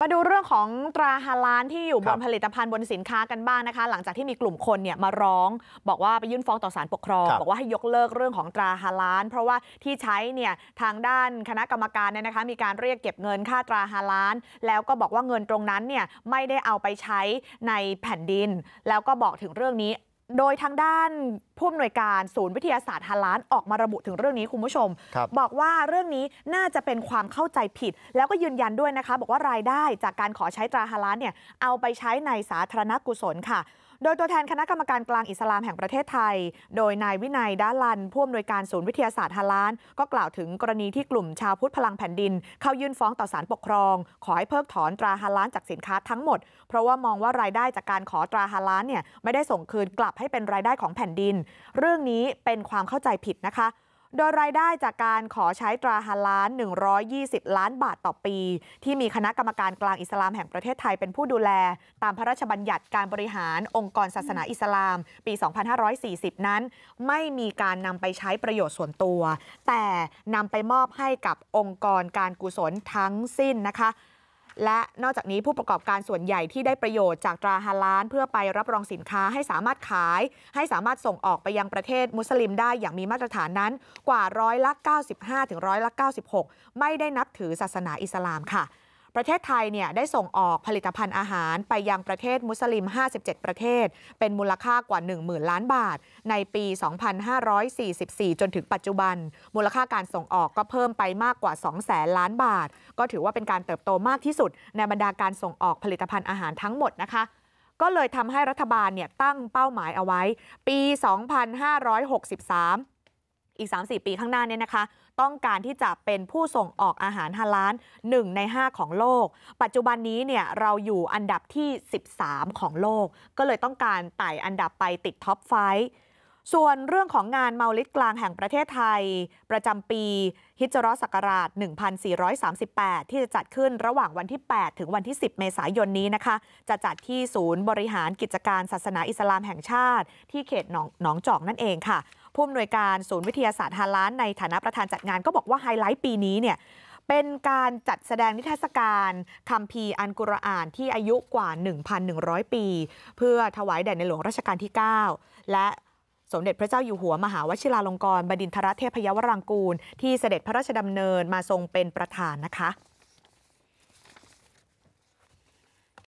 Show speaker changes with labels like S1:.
S1: มาดูเรื่องของตราฮาลานที่อยู่บ
S2: ครั
S1: น
S2: บ
S1: ผลิตภัณฑ์บนสินค้ากันบ้างนะคะ หลังจากที่มีกลุ่มคนเนี่ยมาร้อง บอกว่าไปยื่นฟ้องต่อศาลปกครอง
S2: ครับ
S1: บอกว่าให้ยกเลิกเรื่องของตราฮาลาน เพราะว่าที่ใช้เนี่ยทางด้านคณะกรรมการเนี่ยนะคะ มีการเรียกเก็บเงินค่าตราฮาลาน แล้วก็บอกว่าเงินตรงนั้นเนี่ยไม่ได้เอาไปใช้ในแผ่นดิน แล้วก็บอกถึงเรื่องนี้ โดยทางด้านผู้อำนวยการศูนย์วิทยาศาสตร์ฮาลานออกมาระบุถึงเรื่องนี้คุณผู้ชม
S2: ครับ
S1: บอกว่าเรื่องนี้น่าจะเป็นความเข้าใจผิด แล้วก็ยืนยันด้วยนะคะ บอกว่ารายได้จากการขอใช้ตราฮาลาลเนี่ยเอาไปใช้ในสาธารณกุศลค่ะโดยตัวแทนคณะกรรมการกลางอิสลามแห่งประเทศไทย โดยนายวินัยด้าลันผู้อำนวยการศูนย์วิทยาศาสตร์ฮาลาลก็กล่าวถึงกรณีที่กลุ่มชาวพุทธพลังแผ่นดิน เข้ายื่นฟ้องต่อศาลปกครอง ขอให้เพิกถอนตราฮาลาลจากสินค้าทั้งหมด เพราะว่ามองว่ารายได้จากการขอตราฮาลาลเนี่ยไม่ได้ส่งคืนกลับให้เป็นรายได้ของแผ่นดินเรื่องนี้เป็นความเข้าใจผิดนะคะโดยรายได้จากการขอใช้ตราฮาลาล120 ล้านบาทต่อปี ที่มีคณะกรรมการกลางอิสลามแห่งประเทศไทยเป็นผู้ดูแล ตามพระราชบัญญัติการบริหารองค์กรศาสนาอิสลาม ปี 2540 นั้น ไม่มีการนำไปใช้ประโยชน์ส่วนตัว แต่นำไปมอบให้กับองค์กรการกุศลทั้งสิ้นนะคะ และนอกจากนี้ผู้ประกอบการส่วนใหญ่ที่ได้ประโยชน์จากตราฮาลาน เพื่อไปรับรองสินค้าให้สามารถขาย ให้สามารถส่งออกไปยังประเทศมุสลิมได้อย่างมีมาตรฐานนั้น กว่าร้อยละ95ถึงร้อยละ96 ไม่ได้นับถือศาสนาอิสลามค่ะ ประเทศไทยเนี่ยได้ส่งออกผลิตภัณฑ์อาหารไปยังประเทศมุสลิม 57 ประเทศ เป็นมูลค่ากว่า 10,000 ล้านบาท ในปี 2544 จนถึงปัจจุบัน มูลค่าการส่งออกก็เพิ่มไปมากกว่า 200,000 ล้านบาท ก็ถือว่าเป็นการเติบโตมากที่สุด ในบรรดาการส่งออกผลิตภัณฑ์อาหารทั้งหมดนะคะก็เลยทำให้รัฐบาลเนี่ยตั้งเป้าหมายเอาไว้ ปี 2563 อีก 3-4 ปีข้างหน้าเนี่ยนะคะ ต้องการที่จะเป็นผู้ส่งออกอาหารฮาลาล1ใน 5 ของโลก ปัจจุบันนี้เนี่ยเราอยู่อันดับที่ 13 ของโลก ก็เลยต้องการไต่อันดับไปติดท็อปไฟ ส่วนเรื่องของงานเมาลิดกลางแห่งประเทศไทย ประจำปีฮิจรอศักราช 1438 ที่จะจัดขึ้นระหว่างวันที่ 8 ถึงวันที่ 10 เมษายนนี้นะคะ จะจัดที่ศูนย์บริหารกิจการศาสนาอิสลามแห่งชาติ ที่เขตหนองนองจอกนั่นเองค่ะ ผู้อำนวยการศูนย์วิทยาศาสตร์ฮาลานในฐานะประธานจัดงานก็บอกว่าไฮไลท์ปีนี้เนี่ยเป็นการจัดแสดงนิทรรศการคัมภีร์อันกุรอานที่อายุกว่า 1,100 ปี เพื่อถวายแด่ในหลวงรัชกาลที่ 9 และ สมเด็จพระเจ้าอยู่หัวมหาวชิราลงกรณ์บดินทรเทพยวรางกูลที่เสด็จพระราชดำเนินมาทรงเป็นประธานนะคะ